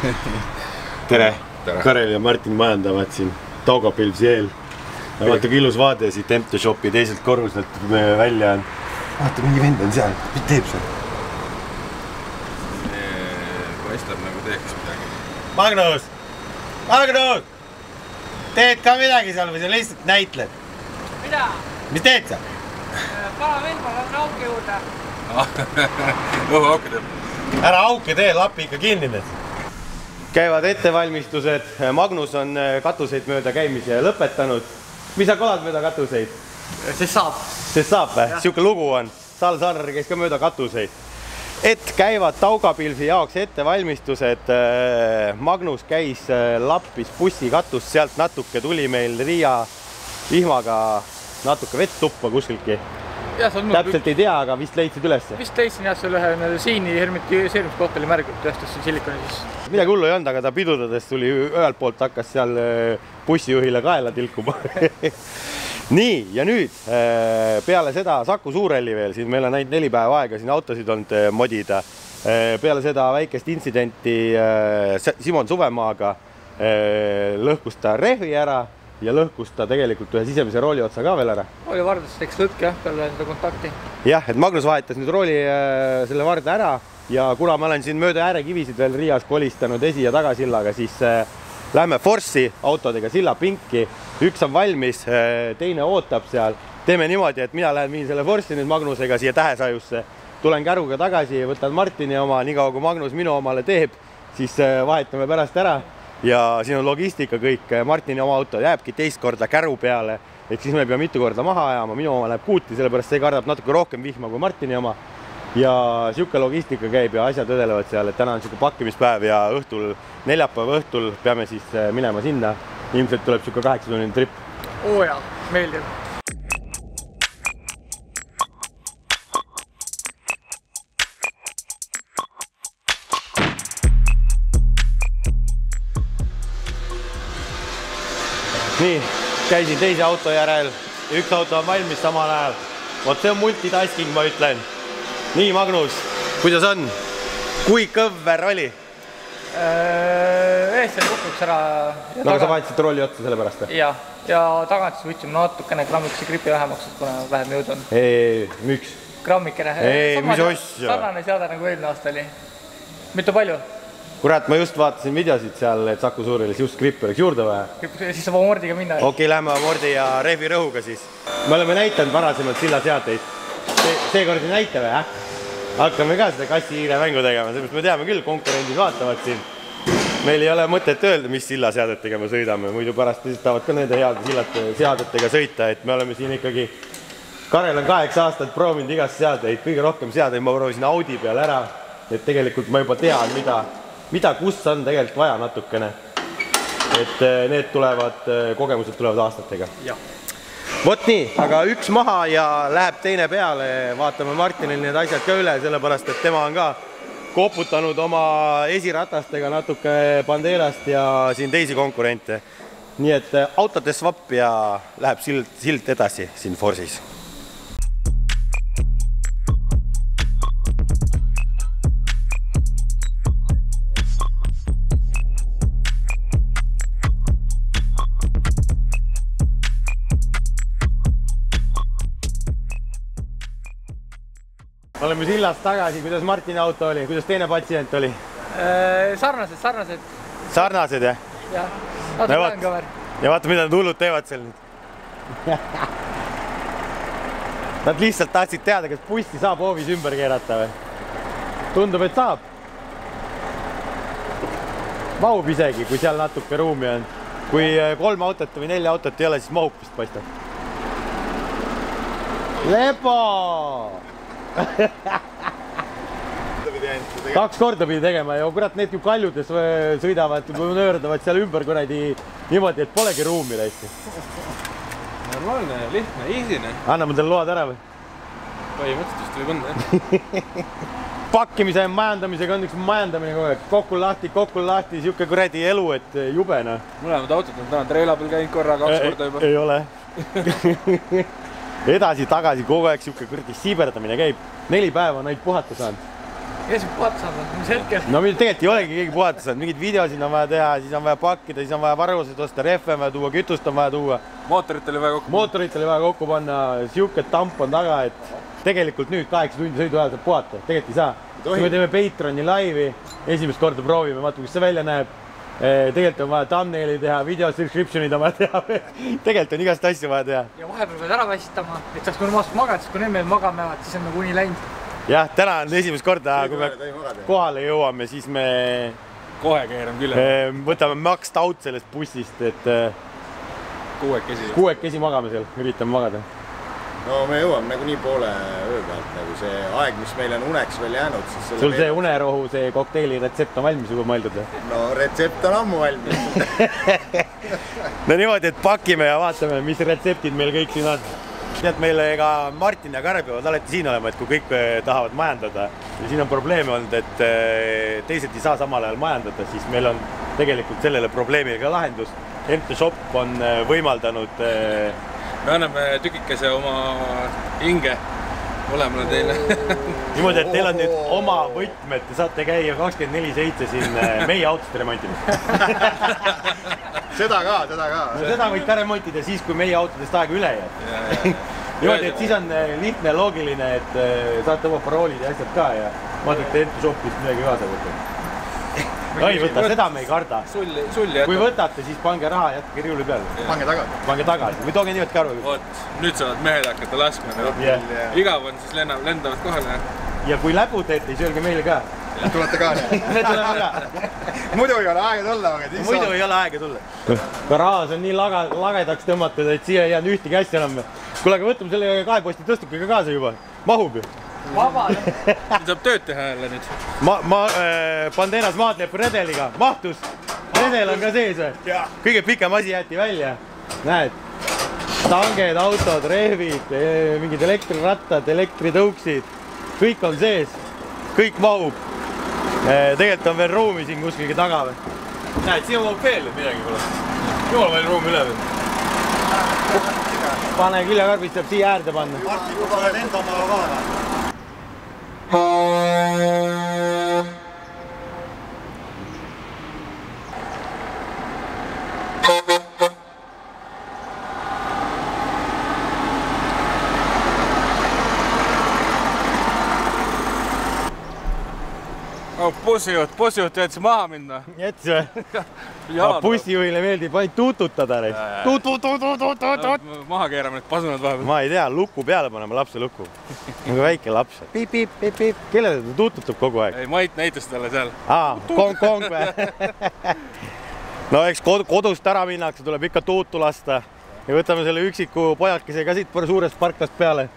tere, tere., Karel ja Martin majandavad siin Taugapilsi eel. vaata kui ilus vaade siit Empty Shopi teiselt korruselt välja on. vaata, mingi vend on seal, mis teeb seal? paistab nagu teeks midagi. Magnus, Magnus, teed ka midagi seal või sa lihtsalt näitled? mida? mis teed sa? panen veel, ma lähen auke juurde. õhuauke teeb. ära auke tee, lapi ikka kinni nüüd. Käivad ettevalmistused, Magnus on äh, katuseid mööda käimise lõpetanud. mis sa kolad mööda katuseid? sest saab. sest saab või? sihuke lugu on. Sal Sarr käis ka mööda katuseid. et käivad Taugapilsi jaoks ettevalmistused. äh, Magnus käis, äh, lappis bussikatust, sealt natuke tuli meil Riia vihmaga natuke vett tuppa kuskiltki. Täpselt ei tea, aga vist leidsid ülesse. vist leidsin jah, seal ühe siini hermetiseerimiskoht oli märgitud siin silikoni siis. midagi hullu ei olnud, aga ta pidurdades tuli ühelt poolt hakkas seal äh, bussijuhile kaela tilkuma nii ja nüüd äh, peale seda Saku Suurhalli veel siin, meil on ainult neli päeva aega siin autosid olnud äh, modida. peale seda väikest intsidenti Simon Suvemaaga lõhkus ta rehvi ära ja lõhkus ta tegelikult ühe sisemise rooli otsa ka veel ära. oli Vardas tegi lõtk jah, peale seda kontakti. jah, et Magnus vahetas nüüd rooli äh, selle Varda ära ja kuna ma olen siin mööda äärekivisid veel Riias kolistanud esi- ja tagasillaga, siis äh, lähme Forssi autodega sillapinki. üks on valmis äh,, teine ootab seal. teeme niimoodi, et mina lähen viin selle Forssi nüüd Magnusega siia Tähesajusse, tulen käruga tagasi, võtan Martini oma, niikaua kui Magnus minu omale teeb, siis äh, vahetame pärast ära ja siin on logistika kõik, Martini oma auto jääbki teist korda käru peale, ehk siis me ei pea mitu korda maha ajama, minu oma läheb kuuti, sellepärast see kardab natuke rohkem vihma kui Martini oma. ja sihuke logistika käib ja asjad vedelevad seal, et täna on sihuke pakkimispäev ja õhtul, neljapäeva õhtul peame siis äh, minema sinna. ilmselt tuleb sihuke kaheksatunnine trip. oo jaa, meeldiv käisin teise auto järel, üks auto on valmis samal ajal. vot see on multitasking, ma ütlen. nii, Magnus, kuidas on? kui kõver oli? eest sai kukuks ära. no aga sa vahetasid rooli otsa selle pärast või? ja, ja tagant siis võtsime natukene grammikese gripi vähemaks, et kuna vähem jõudu on. miks? grammikene. ei, mis asja? sarnane seade nagu eelmine aasta oli. mitu palju? Kurat, ma just vaatasin videosid seal, et Saku Suurhallis just grippi oleks juurde vaja. siis saab amordiga minna. okei okay,, lähme amordi ja rehvi rõhuga siis. me oleme näidanud varasemalt sillaseateid. seekord ei näita või, jah? hakkame ka seda kassi-hiire mängu tegema, sellepärast me teame küll, konkurendid vaatavad siin. meil ei ole mõtet öelda, mis sillaseadetega me sõidame, muidu pärast teised tahavad ka nende heade sillate, seadetega sõita, et me oleme siin ikkagi Karel on kaheksa aastat proovinud igast seadeid, kõige rohkem seadeid ma proovisin Audi peal ära, et tegelikult ma juba tean, mida mida, kus on tegelikult vaja natukene. et need tulevad, kogemused tulevad aastatega. vot nii, aga üks maha ja läheb teine peale, vaatame Martinil need asjad ka üle, sellepärast et tema on ka koputanud oma esiratastega natuke Banderast ja siin teisi konkurente. nii et autode swap ja läheb sild, sild edasi siin Forsis oleme sillast tagasi, kuidas Martini auto oli, kuidas teine patsient oli? sarnased, sarnased. sarnased jah? jah, natuke vähem kõver. ja vaata, mida need hullud teevad seal nüüd Nad lihtsalt tahtsid teada, kas bussi saab hoovis ümber keerata või? tundub, et saab. mahub isegi, kui seal natuke ruumi on. kui kolm autot või nelja autot ei ole, siis mahub vist paistab. Lebo kaks korda pidi tegema ja kurat, need ju kaljudes sõidavad, nöördavad seal ümber kuradi niimoodi, et polegi ruumi täiesti. normaalne, lihtne, easy'ne. anname talle load ära või? põhimõtteliselt võib anda, jah. pakkimise majandamisega on üks majandamine kogu aeg, kokku lahti, kokku lahti, sihuke kuradi elu, et jube noh. mõlemad autod on täna treila peal käinud korra, kaks korda juba. ei ole edasi-tagasi kogu aeg sihuke kuradi siiberdamine käib. neli päeva on ainult puhata saanud. eesmärk puhata saada, mis hetkel. no tegelikult ei olegi keegi puhata saanud, mingeid videosid on vaja teha, siis on vaja pakkida, siis on vaja varusid osta, rehve on vaja tuua, kütust on vaja tuua, mootorit oli vaja kokku. mootorit oli vaja kokku panna, sihuke tamp on taga, et tegelikult nüüd kaheksa tundi sõidu ajal saab puhata, tegelikult ei saa. kui me teeme Patreoni laivi, esimest korda proovime, vaatame, kuidas see välja näeb. Tegelikult on vaja thumbnaili teha, video subscription'id on vaja teha, tegelikult on igast asju vaja teha ja vahepeal pead ära väsitama, et saaks normaalselt magada, sest kui need meil magama jäävad, siis on nagu uni läinud. jah, täna on esimest korda, kui me kohale jõuame, siis me kohe keeran külje, eh, võtame maxed out sellest bussist, et eh, kuuekesi. kuuekesi magame seal, üritame magada. No me jõuame nagunii poole öö pealt nagu see aeg, mis meil on uneks veel jäänud, siis selle sul see unerohu, see kokteili retsept on valmis juba mõeldud või? no retsept on ammu valmis. no niimoodi, et pakime ja vaatame, mis retseptid meil kõik siin on. tead, meil ega Martin ja Karl peavad alati siin olema, et kui kõik eh, tahavad majandada ja siin on probleeme olnud, et eh, teised ei saa samal ajal majandada, siis meil on tegelikult sellele probleemile ka lahendus. MT Shop on eh, võimaldanud eh, me anname tükikese oma hinge mõlemale teile. niimoodi, et teil on nüüd oma võtmed, te saate käia kakskümmend neli seitse siin eh, meie autosid remontimas. seda ka, seda ka. no seda võid ka remontida siis, kui meie autodest aega üle jääb. niimoodi, et siis on eh, lihtne ja loogiline, et eh, saate oma paroolid ja asjad ka ja vaadake enda shop'ist midagi kaasa võtta. Ei võta, seda me ei karda. sulli, sulli kui jätab. võtate, siis pange raha, jätke riiuli peale, pange tagasi. pange tagasi või tooge niimoodi ka aru. vot, nüüd saavad mehed hakata laskma. igav on, siis lennab, lendavad kohale. ja kui läbu teete, siis öelge meile ka. tulete ka me tuleme ka. muidu ei ole aega tulla, aga siis muidu ei ole aega tulla. garaaž on nii laga, lagedaks tõmmatud, et siia ei jäänud ühtegi asja enam. kuule, aga võtame selle kaheposti tõstukiga kaasa juba, mahub ju. vabalt. nüüd saab tööd teha jälle nüüd. ma, ma äh, Banderas maadleb redeliga, mahtus. redel on ka sees või? kõige pikem asi jäeti välja. näed, tanged, autod, rehvid, mingid elektrirattad, elektritõuksid, kõik on sees, kõik mahub. tegelikult on veel ruumi siin kuskil taga või? näed, siin mahub veel midagi pole. jumala palju ruumi üle veel. pane küljakarbist saab siia äärde panna. Martin, kui sa oled enda oma ka või? Música bussijuht, bussijuht jättis maha minna. jättis või? bussijuhile meeldib ainult tuututada. tuut-tuut-tuut-tuut-tuut-tuut. maha keerame need pasunad vahepeal. ma ei tea, luku peale paneme lapse luku. nagu väike laps. piip-piip-piip-piip. kellele ta tuututab kogu aeg? ei, Mait näitas talle seal. aa, kong-kong või? no eks kod kodust ära minnakse, tuleb ikka tuutu lasta ja võtame selle üksiku pojakese ka siit suurest parklast peale.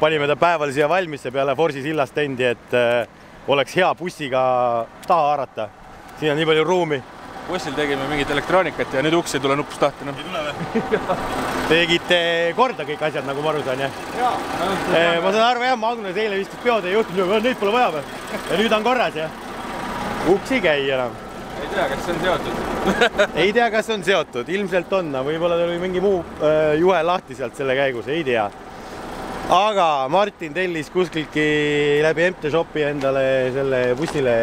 panime ta päeval siia valmisse peale Forsi sillast endi, et äh, oleks hea bussiga taha haarata. siin on nii palju ruumi. bussil tegime mingit elektroonikat ja nüüd uks ei tule nupust lahti enam. tegite korda kõik asjad, nagu ma aru saan, jah? Eh, ma saan aru jah, Magnus eile viskas peod ja juhtus, neid pole vaja või? ja nüüd on korras jah? uks ei käi enam. ei tea, kas see on seotud. ei tea, kas on seotud, ilmselt on, võib-olla tal oli mingi muu äh, juhe lahti sealt selle käigus, ei tea. Aga Martin tellis kuskiltki läbi MT Shopi endale selle bussile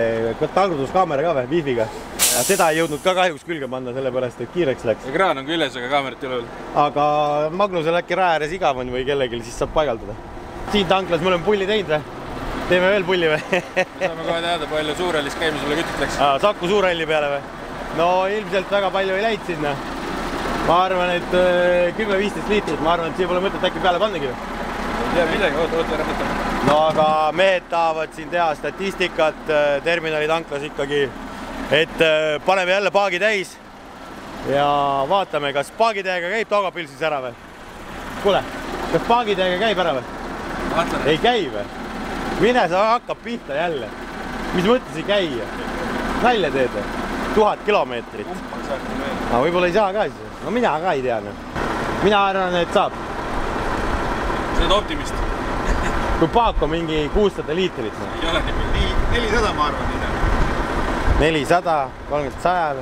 tagurduskaamera ka või, wifi'ga. seda ei jõudnud ka kahjuks külge panna, sellepärast et kiireks läks. ekraan on küljes, aga kaamerat ei ole veel. aga Magnusel äkki raja ääres igav on või kellelgi, siis saab paigaldada. siin tanklas me oleme pulli teinud või? teeme veel pulli või? saame kohe teada, palju Suurhallis käimisele kütust läks. Saku Suurhalli peale või? no ilmselt väga palju ei läinud sinna. ma arvan, et kümme-viisteist liitrit, ma arvan, et siia pole mõtet äkki peale pannagi või? Ei tea midagi, oota, oota, ära võta. no aga mehed tahavad siin teha statistikat äh, terminali tanklas ikkagi, et äh, paneme jälle paagi täis ja vaatame, kas paagitäiega käib Taugapil siis ära või? kuule, kas paagitäiega käib ära või? ei käi või? mine sa hakkab pihta jälle. mis mõttes ei käi? nalja teed või? tuhat kilomeetrit. aga võib-olla ei saa ka siis. no mina ka ei tea mina arvan, et saab. Oled optimist. kui paak on mingi kuussada liitrit noh.. ei ole nii nelisada, ma arvan, ise. nelisada, kolmkümmend saja.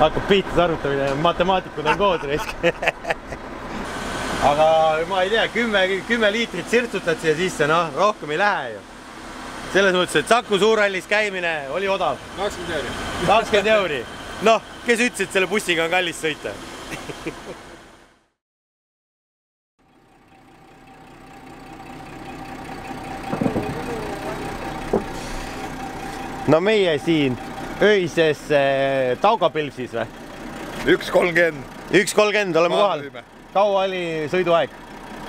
hakkab pihta see arvutamine, matemaatikud on koos raisk. aga ma ei tea, kümme, kümme liitrit sirtsutad siia sisse, noh, rohkem ei lähe ju. selles mõttes, et Saku Suurhallis käimine oli odav, kakskümmend euri. kakskümmend euri. noh, kes ütles, et selle bussiga on kallis sõita? no meie siin öises äh, Taugapilsis või? üks kolmkümmend, üks kolmkümmend oleme kohal. kaua oli sõiduaeg?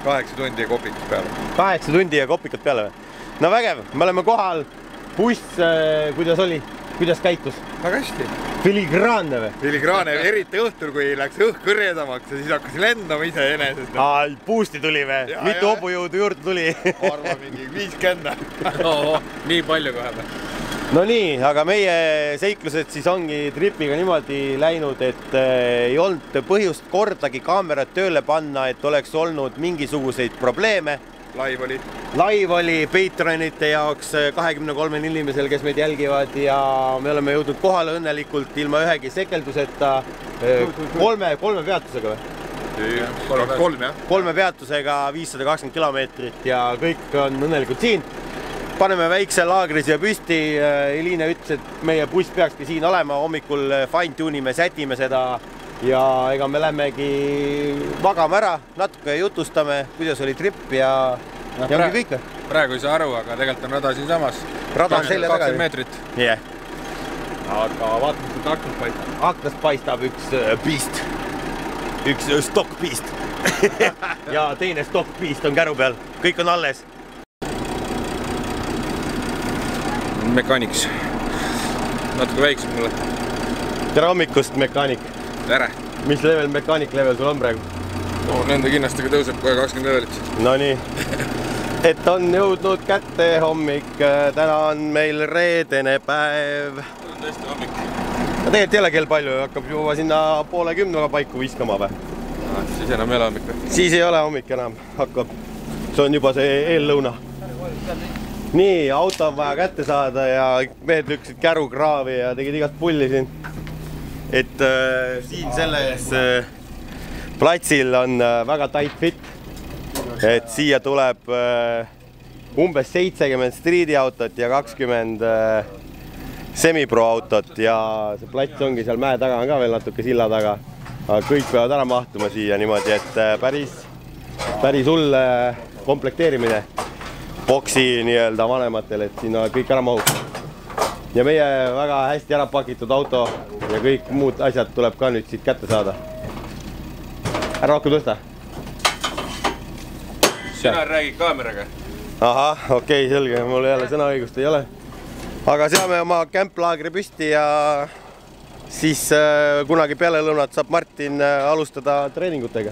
kaheksa tundi ja kopikud peale. kaheksa tundi ja kopikad peale või? no vägev, me oleme kohal. buss, kuidas oli, kuidas käitus? väga hästi. filigraanne või? filigraane, eriti õhtul, kui läks õhk kõrjedamaks ja siis hakkas lendama iseenesest. aa, boost'i tuli või? Mitu hobujõudu juurde tuli? arvan mingi viiskümmend. nii palju kohe või? No nii, aga meie seiklused siis ongi tripiga niimoodi läinud, et äh, ei olnud põhjust kordagi kaamerat tööle panna, et oleks olnud mingisuguseid probleeme. laiv oli. laiv oli Patreonite jaoks kahekümne kolmel inimesel, kes meid jälgivad ja me oleme jõudnud kohale õnnelikult ilma ühegi sekelduseta äh, kolme, kolme peatusega või? kolm jah. kolme peatusega viissada kakskümmend kilomeetrit ja kõik on õnnelikult siin. Paneme väikse laagri siia püsti. Eliine ütles, et meie buss peakski siin olema, hommikul fine tune ime, sätime seda ja ega me lähmegi magame ära, natuke jutustame, kuidas oli trip ja, ja ongi kõik. praegu ei saa aru, aga tegelikult on rada siinsamas. Rada on selja taga. kakskümmend meetrit. jah, aga vaatame, kuidas aknast paistab. aknast paistab üks äh, piist, üks äh, stock piist ja teine stock piist on käru peal, kõik on alles mekaaniks. natuke väiksem mulle. tere hommikust, mekaanik. tere. mis level mekaanik level sul on praegu? Nende kinnastega tõuseb kohe kakskümmend levelit. Nonii, et on jõudnud kätte hommik, täna on meil reedene päev. tõesti hommik. tegelikult ei ole kell palju, hakkab juba sinna poole kümnega paiku viskama või? siis enam ei ole hommik või? siis ei ole hommik enam, hakkab, see on juba see eellõuna. nii, auto on vaja kätte saada ja mehed lükkasid kärukraavi ja tegid igat pulli siin. et äh, siin selles äh, platsil on äh, väga tight fit. et siia tuleb äh, umbes seitsekümmend striidiautot ja kakskümmend äh, semipro autot ja see plats ongi seal mäe taga on ka veel natuke silla taga. aga kõik peavad ära mahtuma siia niimoodi, et äh, päris, päris hull äh, komplekteerimine boksi nii-öelda vanematele, et sinna kõik ära mahub. ja meie väga hästi ära pakitud auto ja kõik muud asjad tuleb ka nüüd siit kätte saada. ära hakka tõsta. sina räägid kaameraga. ahah, okei okay,, selge, mul jälle sõnaõigust ei ole. aga seame oma kämplaagri püsti ja siis äh, kunagi peale lõunat saab Martin äh, alustada treeningutega.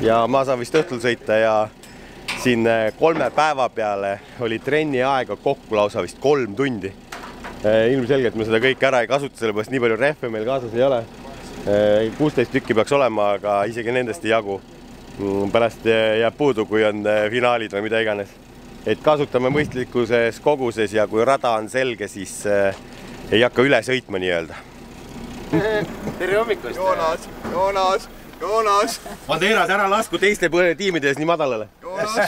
ja ma saan vist õhtul sõita ja siin äh, kolme päeva peale oli trenni aega kokku lausa vist kolm tundi. ilmselgelt me seda kõike ära ei kasuta, sellepärast nii palju rehve meil kaasas ei ole. kuusteist tükki peaks olema, aga isegi nendest ei jagu. pärast äh, jääb puudu, kui on äh, finaalid või mida iganes et kasutame mõistlikuses koguses ja kui rada on selge, siis äh, ei hakka üle sõitma nii-öelda. tere hommikust. Joonas, Joonas, Joonas. Madeiras ära lasku teiste põe- tiimide ees nii madalale.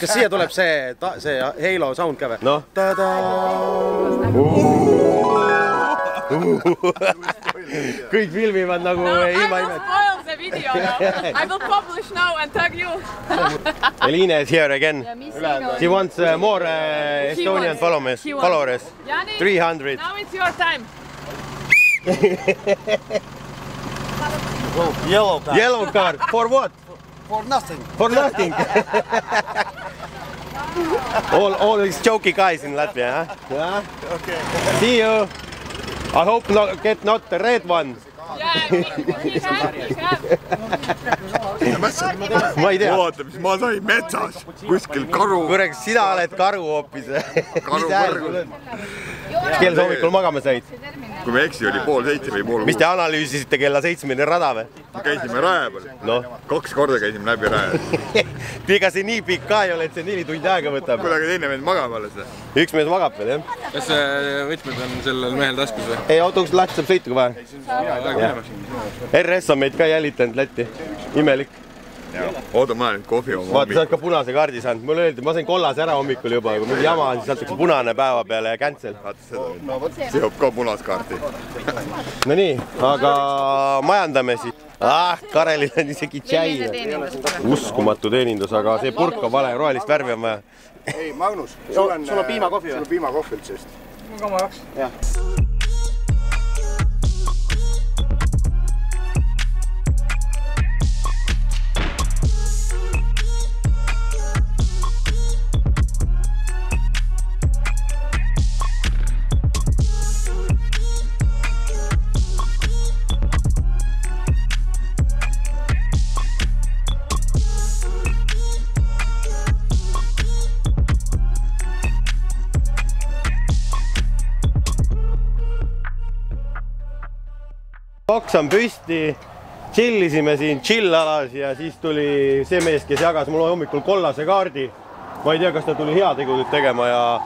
kas siia tuleb see, see Halo sound ka või? noh. kõik filmivad nagu No, I ilma will imet. spoil the video now. I will publish now and tag you. Eline is here again. Ülejäänud She wants uh, more uh, Estonian followers, followers. Jani, 300. now it's your time. Yellow card Yellow card for what? for nothing. For nothing. all, all these jokey guys in Latvia, huh? Yeah. Okay. See you. I hope not get not the red one. Ma ei tea, vaata, mis ma sain metsas, kuskil karu. kurat, sina oled karu hoopis. Karu kõrgu. mis kell sa hommikul magama said? Kui ma ei eksi, oli pool seitse või pool mis kuus te. analüüsisite kella seitsmeni rada või? käisime raja peal, noh, kaks korda käisime läbi raja. ega see nii pikk ka ei ole, et see neli tundi aega võtab. kuidagi teine vend magab alles. üks mees magab veel jah? kas äh, võtmed on sellel mehel taskus või? ei, autoks lahti saab sõita, kui vaja. RS on meid ka jälitanud Lätti, imelik. oota, ma olen kohvi oma vaata, sa oled ka punase kaardi saanud, mulle öeldi, ma sain kollase ära hommikul juba, kui mingi jama on, siis antakse punane päeva peale ja cancel. vaata seda, seob ka punast kaarti. Nonii, aga majandame siis. ah, Karelil on isegi tšai. uskumatu teenindus, aga see purk on vale, rohelist värvi on vaja. ei, Magnus, sul on, sul on piimakohvi või? sul on piimakohvi üldse just. mul ka oma jaoks. Boks on püsti, tšillisime siin chill-alas ja siis tuli see mees, kes jagas mulle hommikul kollase kaardi. ma ei tea, kas ta tuli heategusid tegema ja,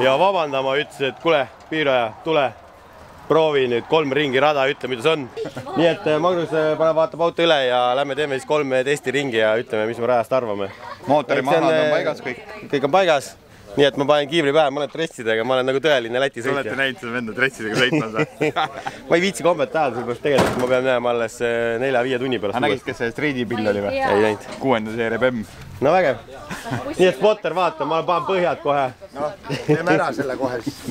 ja vabandama, ütles, et kuule, piiraja, tule, proovi nüüd kolm ringi rada, ütle, mida see on. nii et eh, Magnus eh, paneb, vaatab auto üle ja lähme teeme siis kolm testiringi ja ütleme, mis me rajast arvame. mootori mahlad on paigas kõik. kõik on paigas. Nii et ma panen kiivri pähe, ma olen dressidega, ma olen nagu tõeline Läti Te olete sõitja. näinud seda venda dressidega sõitmas või? ma ei viitsi kombet ajada, sellepärast tegelikult ma pean jääma alles eh, nelja-viie tunni pärast. nägid, kes see Street'i pill oli või? ei näinud. kuuenda seeria BEM. no vägev. nii et spotter, vaata, ma panen põhjad kohe. noh, teeme ära selle kohe siis.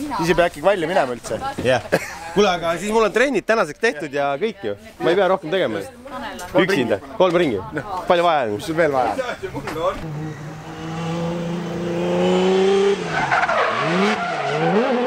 siis ei pea äkki välja minema üldse. jah. kuule, aga siis mul on trennid tänaseks tehtud ja kõik ju. ma ei pea rohkem tegema. üksinda, kolm ringi. palju vaja on? mis sul veel vaja on? Mm-hmm.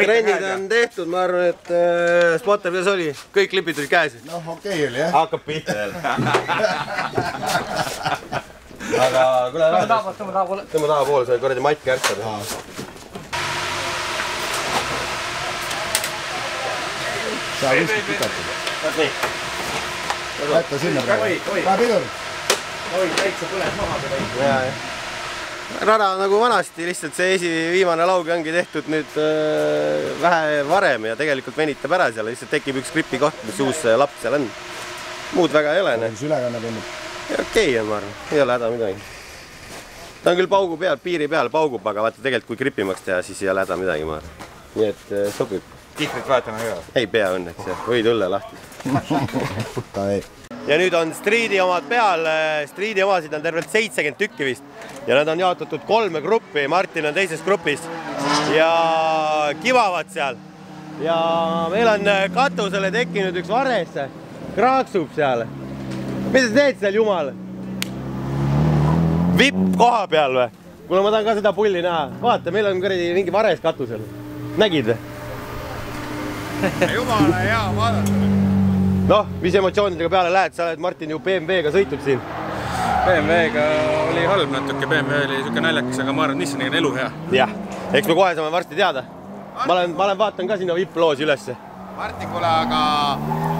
Trennid on tehtud, ma arvan, et äh, spotter, kuidas oli? kõik klipid olid käes. noh, okei okay oli jah. hakkab pihta jälle. aga kuule, tõmba tahapoole, tõmba tahapoole. tõmba tahapoole, see kuradi matt kärkab. saa kuskilt tükata. nii, jäta sinna praegu. pane pidurit. ja, ja. Rada nagu vanasti, lihtsalt see esi, viimane lauge ongi tehtud nüüd äh, vähe varem ja tegelikult venitab ära seal, lihtsalt tekib üks gripikoht, mis uus lapp seal on. muud väga ei ole, noh. mis ülekanne tundub? okei on, ma arvan, ei ole häda midagi. ta on küll paugu peal, piiri peal paugub, aga vaata tegelikult kui gripimaks teha, siis ei ole häda midagi, ma arvan. nii et äh, sobib. tihvrit vahetame ka. ei pea õnneks jah, võid õlle lahti. ta ei. Ja nüüd on Street'i omad peal, Street'i omasid on tervelt seitsekümmend tükki vist ja nad on jaotatud kolme gruppi, Martin on teises grupis ja kivavad seal. ja meil on äh, katusele tekkinud üks vares, kraaksub seal. mis sa teed seal, jumal? vipp koha peal või? kuule, ma tahan ka seda pulli näha, vaata, meil on kuradi mingi vares katusel. nägid või? jumala hea vaadata. noh, mis emotsioonidega peale lähed, sa oled Martin ju BMW-ga sõitnud siin. BMW-ga oli halb natuke, BMW oli siuke naljakas, aga ma arvan, et Nissaniga on elu hea. jah, eks me kohe saame varsti teada. ma olen, ma olen, vaatan ka sinna vipploosi ülesse. Martin, kuule, aga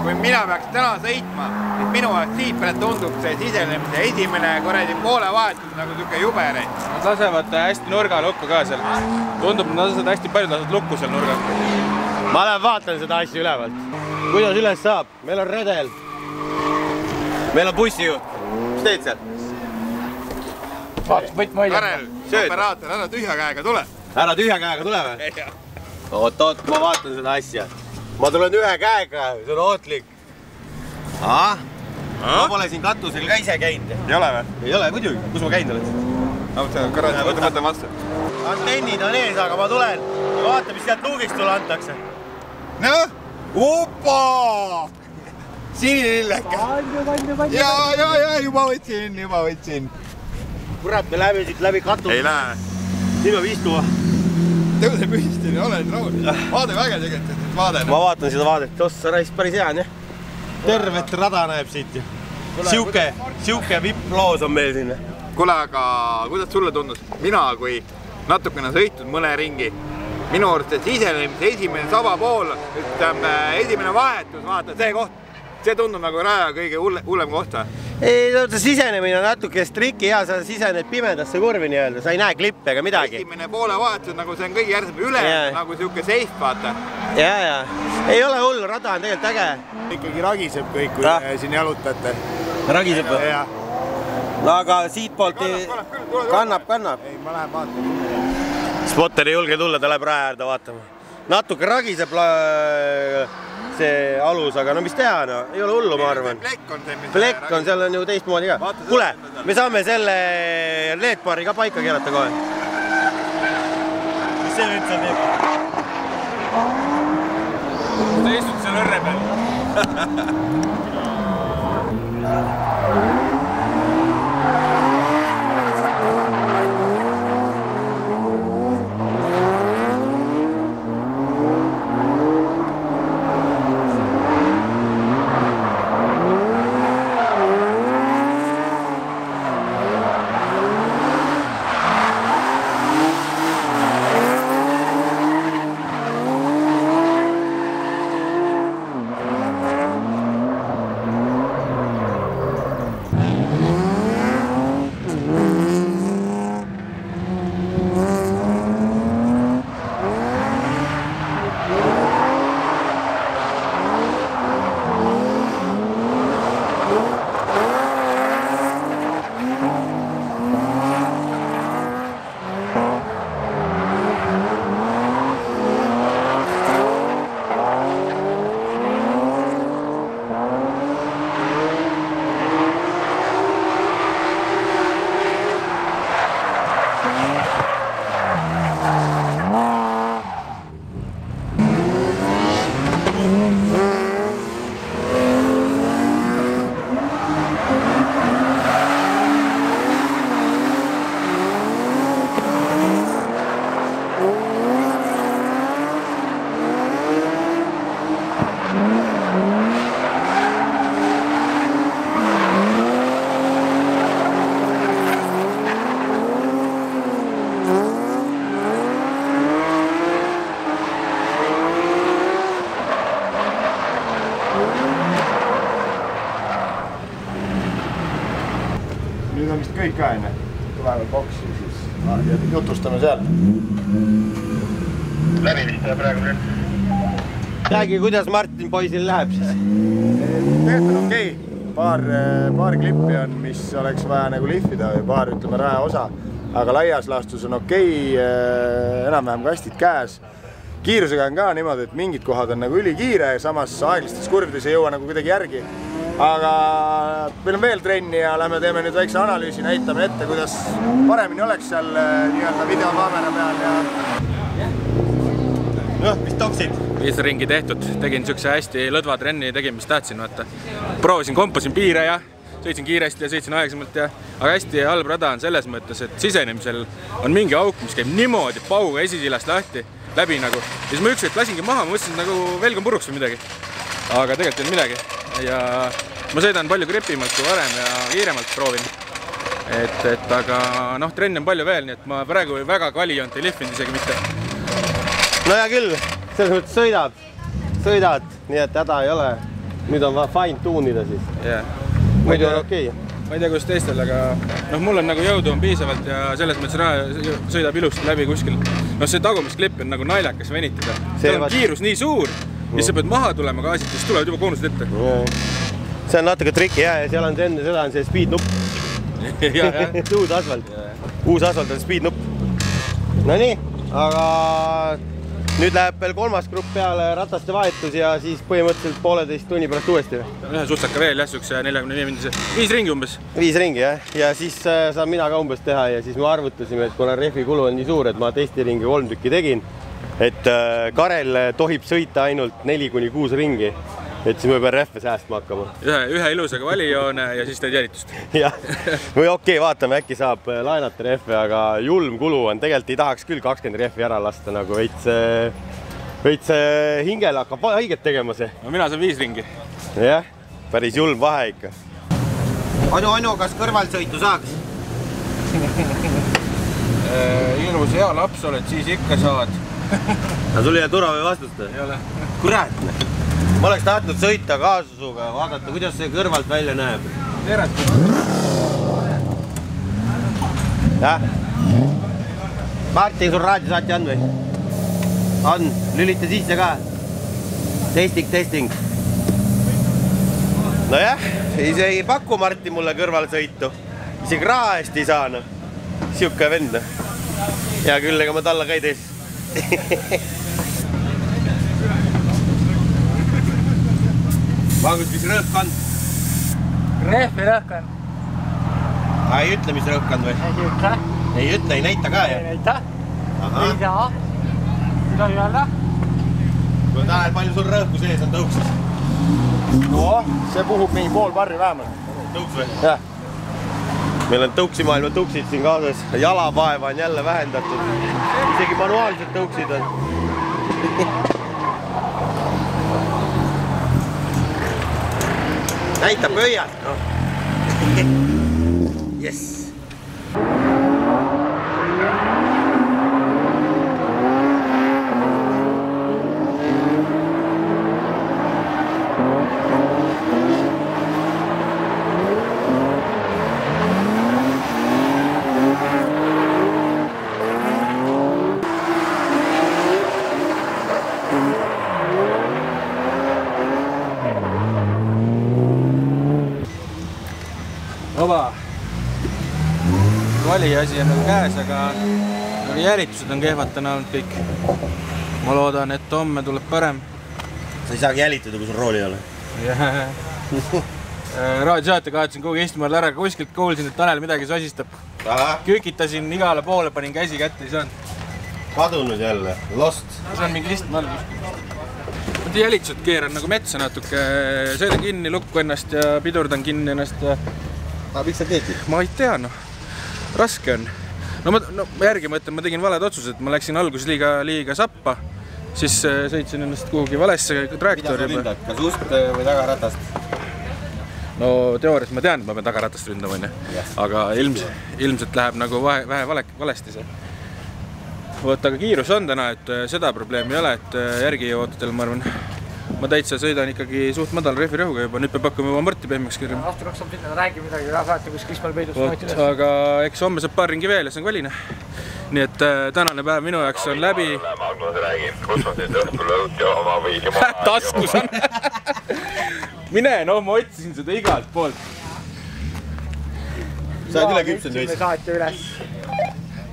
kui mina peaks täna sõitma, siis minu jaoks siit peale tundub see sisenemise esimene kuradi poole vahetus nagu siuke jube rent. Nad lasevad hästi nurgalukku ka seal. tundub, nad lasevad hästi palju lasevad lukku seal nurgal. ma lähen vaatan seda asja ülevalt. Kuidas üles saab, meil on redel. meil on bussijuht, mis teed seal? vaata, võtma hoida. Karel, operaator, ära tühja käega tule. ära tühja käega tule või? oot, oot, ma vaatan seda asja. ma tulen ühe käega, see on ohtlik. ma pole siin katusel ka ise käinud. ei ole või? ei ole muidugi, kus ma käinud olen? oota, korra, võta, võta vastu. antennid on ees, aga ma tulen. vaata, mis sealt luugist sulle antakse. noh, opa, sinine lillekas. ja, ja, ja juba võtsin, juba võtsin. kurat, me läheme siit läbi katuse. ei lähe. siin peab istuma. tõuse püsti, ole nüüd rahul. vaade väga tegelikult, et vaade. ma vaatan seda vaadet, ossa raisk päris hea on jah. tervet rada näeb siit ju. sihuke, sihuke vipploos on meil siin. kuule, aga kuidas sulle tundus? mina, kui natukene sõitnud mõne ringi, minu arust see sisenemise esimene sabapool, ütleme esimene vahetus, vaata see koht, see tundub nagu raja kõige hulle, hullem koht või? ei no see sisenemine on natuke triki hea, sa sisened pimedasse kurvi nii-öelda, sa ei näe klippe ega midagi. esimene poole vahetus nagu see on kõige järsem, üle Jaa. nagu sihuke seif, vaata. ja, ja ei ole hullu, rada on tegelikult äge. ikkagi ragiseb kõik, kui Ah. te siin jalutate. ragiseb või? jah, no aga siitpoolt ei, kannab, kannab. ei ma lähen vaatan. Spotter ei julge tulla, ta läheb raja äärde vaatama. natuke ragiseb see alus, aga no mis teha, no ei ole hullu, ma arvan. plekk on see, mis. plekk on, seal on ju teistmoodi ka kuule, me saame selle LED-baari ka paika keerata kohe. mis see vend seal teeb? sa istud seal õrre peal. kõik ka onju. tuleme boksi siis ah, ja jutustame seal. räägi, kuidas Martin poisil läheb siis. tegelikult on okei okay., paar, paar klippi on, mis oleks vaja nagu lihvida või paar, ütleme, rajaosa, aga laias laastus on okei okay,, enam-vähem kastid käes. kiirusega on ka niimoodi, et mingid kohad on nagu ülikiire, samas aeglastes kurvides ei jõua nagu kuidagi järgi. Aga meil on veel trenni ja lähme teeme nüüd väikse analüüsi, näitame ette, kuidas paremini oleks seal eh, nii-öelda videokaamera peal ja noh, mis toksid? viis ringi tehtud, tegin siukse hästi lõdva trenni, tegin, mis tahtsin, vaata. proovisin, kompasin piire ja sõitsin kiiresti ja sõitsin aeglasemalt ja, aga hästi halb rada on selles mõttes, et sisenemisel on mingi auk, mis käib niimoodi pauga esisillast lahti, läbi nagu. ja siis ma üks hetk lasingi maha, ma mõtlesin et nagu velg on puruks või midagi. aga tegelikult ei olnud midagi ja ma sõidan palju gripimalt kui varem ja kiiremalt proovin. et, et aga noh, trenne on palju veel, nii et ma praegu väga kaliont ei lihvinud isegi mitte no hea küll, selles mõttes sõidad, sõidad, nii et häda ei ole. nüüd on vaja fine tune ida siis, yeah.. muidu on okei okay.. ma ei tea, kuidas teistel, aga noh, mul on nagu jõudu on piisavalt ja selles mõttes raha sõidab ilusti läbi kuskil. noh, see tagumisklip on nagu naljakas venitada. See seal on kiirus nii suur ja siis sa pead maha tulema gaasilt ja siis tulevad juba koonused ette. see on natuke triki ja, ja seal on enne seda on see speed nupp uus asfalt, uus asfalt on speed nupp. Nonii, aga nüüd läheb veel kolmas grupp peale, rataste vahetus ja siis põhimõtteliselt pooleteist tunni pärast uuesti. ühe sutsaka veel jah, siukse neljakümne viie mindise, viis ringi umbes. viis ringi jah, ja siis äh, saan mina ka umbes teha ja siis me arvutasime, et kuna rehvi kulu on nii suur, et ma testiringi kolm tükki tegin, et äh, Karel tohib sõita ainult neli kuni kuus ringi et siis ma pean rehve säästma hakkama ühe, ühe ilusaga valijoone ja siis teed jälitust. jah, või okei okay,, vaatame, äkki saab äh, laenata rehve, aga julm kulu on, tegelikult ei tahaks küll kakskümmend rehvi ära lasta nagu veits, veits äh, hingele hakkab haiget tegema see. no mina saan viis ringi. jah, päris julm vahe ikka. Anu, Anu, kas kõrvalsõitu saaks? ilus hea laps oled, siis ikka saad. Aga sul ei jää turva või vastust või? ei ole. kurat, ma oleks tahtnud sõita kaasa sinuga, vaadata, kuidas see kõrvalt välja näeb. jah? Martin, sul raadiosaatja on või? on, lülita sisse ka. testing, testing. nojah, siis ei paku Martin mulle kõrvalsõitu, isegi raha eest ei saa noh, sihuke vend noh. hea küll, ega ma talle ka ei tee. Margus, mis rõhk on? rehvi rõhk on, ei ütle, mis rõhk on või? ei ütle, ei ütle, ei näita ka ei ju. näita, ei saa, ei tohi öelda. kuule Tanel, palju sul rõhku sees on tõuksis? noh, see puhub mingi pool barri vähemalt. tõuks või? jah, meil on tõuksimaailma tõuksid siin kaasas, jalavaeva on jälle vähendatud. isegi manuaalsed tõuksid on. näita pöialt, noh. jess. vaba. Vali asi on nagu käes, aga nagu jälitused on kehvad täna olnud kõik. ma loodan, et homme tuleb parem. sa ei saagi jälitada, kui sul rooli ei ole. raadiosaate kaotasin kuhugi istumaale ära, kuskilt kuulsin, et Tanel midagi sosistab. kükitasin igale poole, panin käsi kätte, ei saanud. kadunud jälle, lost. see on mingi istme all kuskil. ma jälitused keeran nagu metsa natuke, söödan kinni lukku ennast ja pidurdan kinni ennast ja aga miks sa teedki? ma ei tea noh, raske on. no ma, no ma järgi mõtlen, ma tegin valed otsused, ma läksin alguses liiga, liiga sappa, siis äh, sõitsin ennast kuhugi valesse mida sa trajektoori ründad, kas ust või tagaratast? no teoorias ma tean, et ma pean tagaratast ründama, onju. aga ilmselt, ilmselt läheb nagu vahe, vähe vale, valesti see. vot, aga kiirus on täna, et äh, seda probleemi ei ole, et äh, järgi jõuatul, ma arvan, ma täitsa sõidan ikkagi suht madala rehvirõhuga juba, nüüd peab hakkama juba Marti pehmeks kirjuma. Ahto Rokk saab sinna, räägi midagi, vaata kus Kismal peidus vot, aga eks homme saab paar ringi veel ja see on valine. nii et äh, tänane päev minu jaoks on läbi. Magnus räägib, kus ma nüüd õhtul õlut jooma või jumal. taskus on. mine no ma otsisin seda igalt poolt. sa oled üle küpsenud veits? saati üles.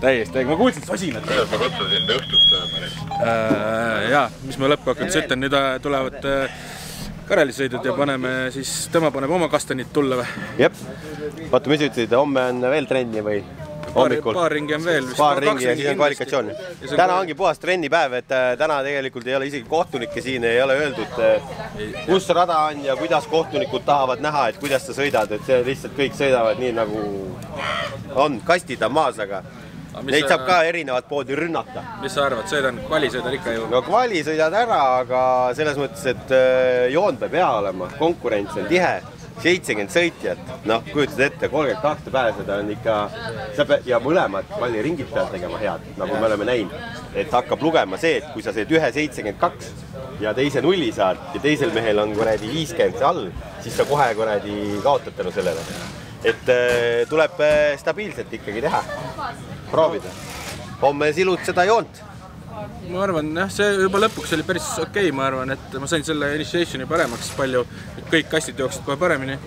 täiesti, ma kuulsin sosinat. kuidas ma kutsusin sind õhtust sööma? Äh, ja mis ma lõppkokkuvõttes ütlen, nüüd äh, tulevad äh, karelisõidud ja paneme siis, tema paneb oma kastanid tulle või? jep. oota, mis sa ütlesid, homme on veel trenni või? hommikul? paar ringi on veel paar ringi ja siis on kvalifikatsioon. täna ongi puhas trennipäev, et täna tegelikult ei ole isegi kohtunikke siin, ei ole öeldud, kus rada on ja kuidas kohtunikud tahavad näha, et kuidas sa sõidad, et see lihtsalt kõik sõidavad nii nagu on, kastid on maas, aga neid saab ka erinevat poodi rünnata. mis sa arvad, sõidan, kvali sõidan ikka ju? no kvali sõidad ära, aga selles mõttes, et äh, joon peab hea olema, konkurents on tihe, seitsekümmend sõitjat, noh, kujutad ette, kolmkümmend kahte pääseda on ikka, sa pead ja mõlemad palliringid peavad tegema head, nagu me oleme näinud, et hakkab lugema see, et kui sa sõid ühe seitsekümmend kaks ja teise nulli saad ja teisel mehel on kuradi viiskümmend all, siis sa kohe kuradi kaotad tänu sellele. et äh, tuleb äh, stabiilselt ikkagi teha, proovida. homme silud seda joont ma arvan jah, see juba lõpuks oli päris okei okay,, ma arvan, et ma sain selle initiation'i paremaks palju, kõik kastid jooksid kohe paremini.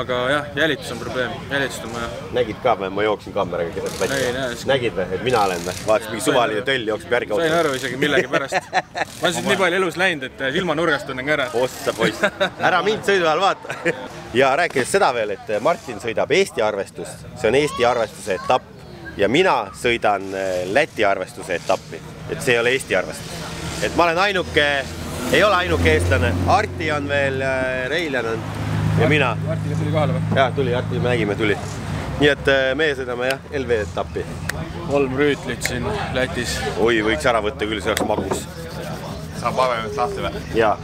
aga jah, jälitus on probleem, jälitust on vaja. nägid ka või, ma jooksin kaameraga jah. platsi. nägid või, et mina olen või? vaatasin, mingi suvaline töll jookseb järgi sain aru isegi millegipärast. ma olen siin nii palju elus läinud, et silmanurgast tunnen ka ära. ossa poiss, ära mind sõidu ajal vaata. ja rääkides seda veel, et Martin sõidab Eesti arvestust, see on Eesti arvestuse etapp ja mina sõidan eh, Läti arvestuse etappi, et see ei ole Eesti arvestus. et ma olen ainuke ei ole ainuke eestlane, Arti on veel, Reiljan on ja mina. Martin tuli kohale või? ja tuli, Arti me nägime, tuli. nii et äh, meie sõidame jah, LV etappi. kolm rüütlit siin Lätis. oi, võiks ära võtta küll, see oleks magus. saab pabemist lahti või? ja